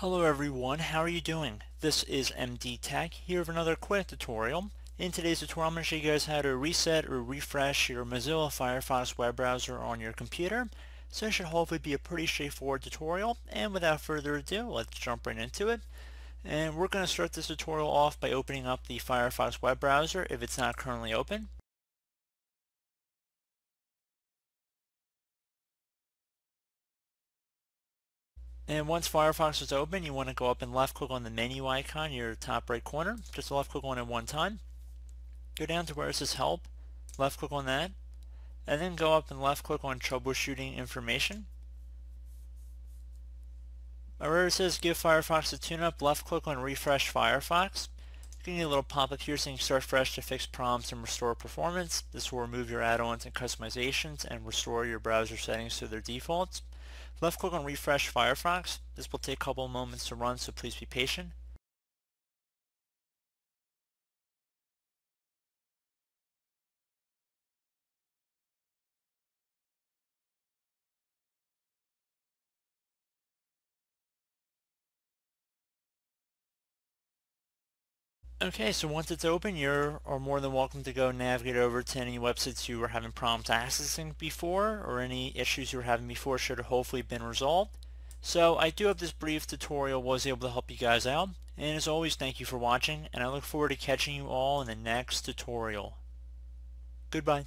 Hello everyone, how are you doing? This is MD Tech here with another quick tutorial. In today's tutorial I'm going to show you guys how to reset or refresh your Mozilla Firefox web browser on your computer. So it should hopefully be a pretty straightforward tutorial and without further ado let's jump right into it. And we're going to start this tutorial off by opening up the Firefox web browser if it's not currently open. And once Firefox is open, you want to go up and left click on the menu icon, in your top right corner. Just left click on it one time. Go down to where it says help, left click on that, and then go up and left click on troubleshooting information. Where it says give Firefox a tune-up, left click on refresh Firefox. You get a little pop-up here saying start fresh to fix prompts and restore performance. This will remove your add-ons and customizations and restore your browser settings to their defaults. Left click on refresh Firefox. This will take a couple of moments to run so please be patient. Okay, so once it's open, you're are more than welcome to go navigate over to any websites you were having problems accessing before or any issues you were having before should have hopefully been resolved. So I do hope this brief tutorial was able to help you guys out. And as always, thank you for watching, and I look forward to catching you all in the next tutorial. Goodbye.